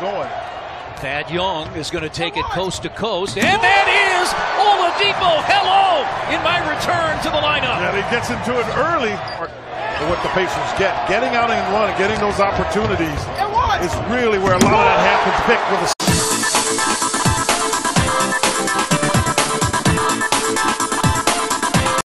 going. Thad Young is going to take it coast to coast, and that is Oladipo. Hello in my return to the lineup. Yeah, he gets into it early. What the Pacers get, getting out and run, getting those opportunities is really where a lot of that happens. Pick with a